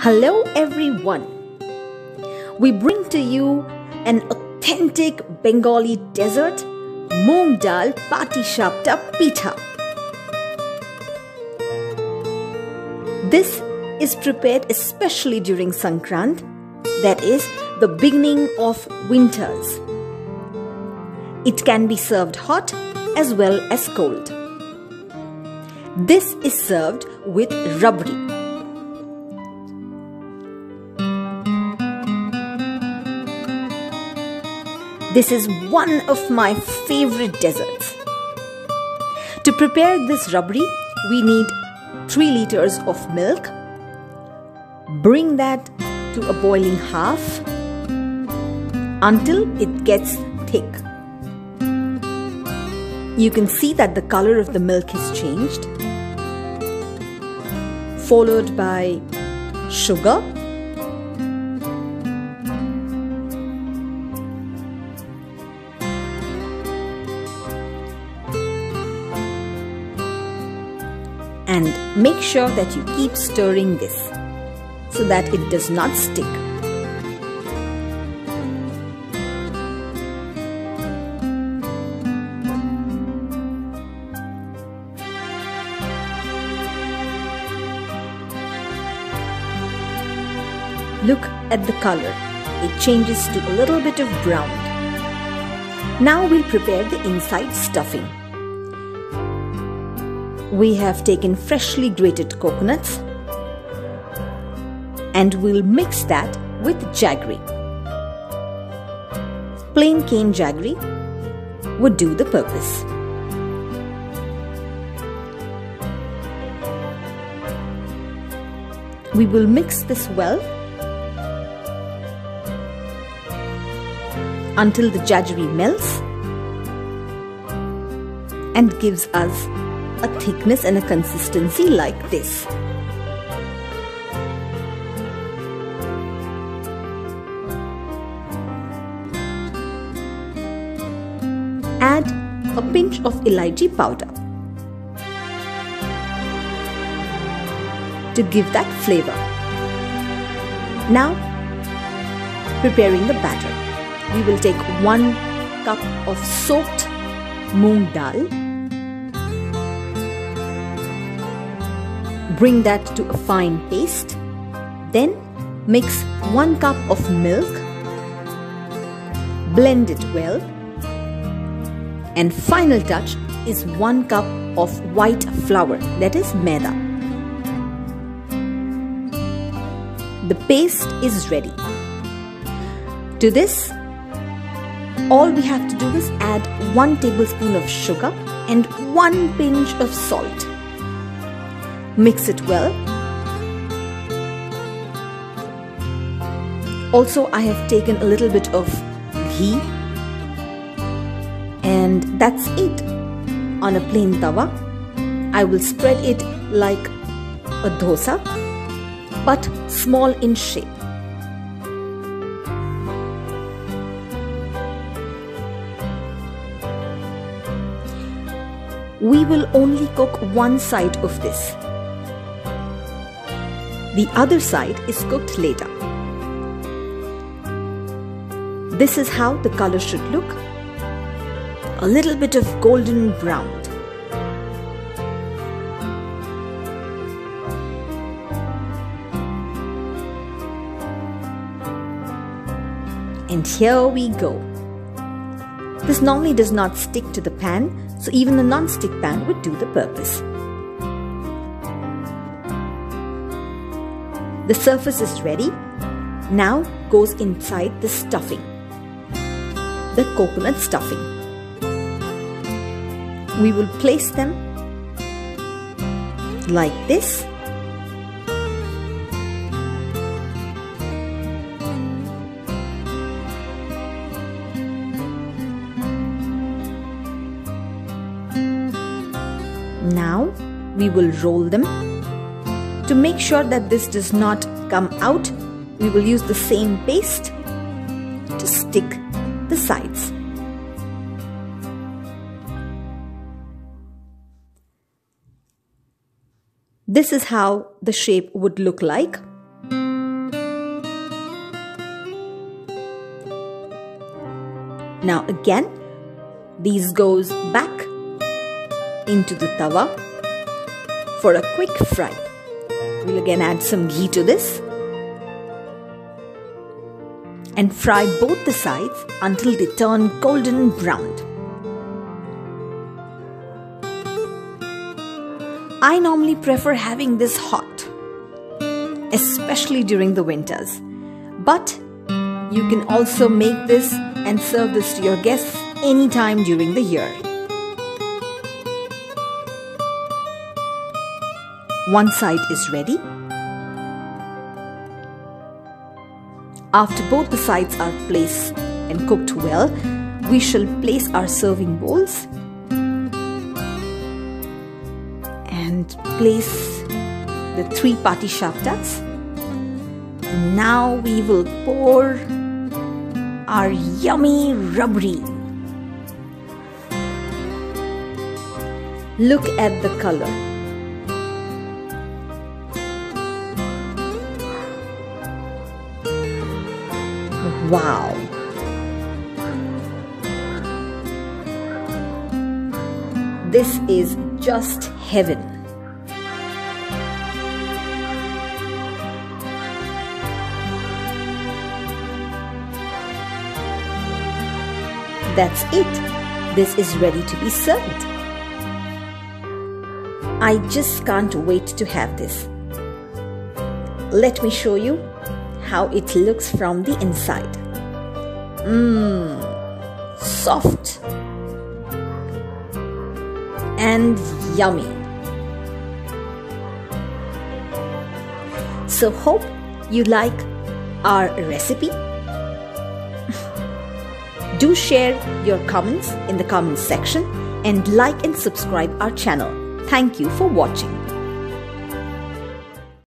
Hello, everyone. We bring to you an authentic Bengali dessert, moong dal pathishapta. This is prepared especially during Sankrant, that is, the beginning of winters. It can be served hot as well as cold. This is served with rabri. This is one of my favorite desserts. To prepare this rabri, we need 3 liters of milk. Bring that to a boiling half until it gets thick. You can see that the color of the milk has changed, followed by sugar and make sure that you keep stirring this so that it does not stick. Look at the color. It changes to a little bit of brown. Now we'll prepare the inside stuffing. We have taken freshly grated coconuts and we'll mix that with jaggery. Plain cane jaggery would do the purpose. We will mix this well until the jaggery melts and gives us a thickness and a consistency like this. Add a pinch of elaichi powder to give that flavor. Now, preparing the batter. We will take 1 cup of soaked moong dal Bring that to a fine paste. Then mix 1 cup of milk. Blend it well. And final touch is 1 cup of white flour that is maida. The paste is ready. To this, all we have to do is add 1 tablespoon of sugar and 1 pinch of salt. Mix it well. Also, I have taken a little bit of ghee and that's it. On a plain tawa, I will spread it like a dosa but small in shape. We will only cook one side of this the other side is cooked later. This is how the color should look. A little bit of golden brown. And here we go. This normally does not stick to the pan, so even a non-stick pan would do the purpose. The surface is ready. Now goes inside the stuffing, the coconut stuffing. We will place them like this. Now we will roll them to make sure that this does not come out, we will use the same paste to stick the sides. This is how the shape would look like. Now again, these goes back into the tawa for a quick fry. We'll again add some ghee to this and fry both the sides until they turn golden brown. I normally prefer having this hot, especially during the winters. But you can also make this and serve this to your guests anytime during the year. One side is ready. After both the sides are placed and cooked well, we shall place our serving bowls and place the three pathishaptas. Now we will pour our yummy rabri. Look at the color. Wow! This is just heaven. That's it. This is ready to be served. I just can't wait to have this. Let me show you how it looks from the inside. Mmm, soft and yummy. So, hope you like our recipe. Do share your comments in the comments section and like and subscribe our channel. Thank you for watching.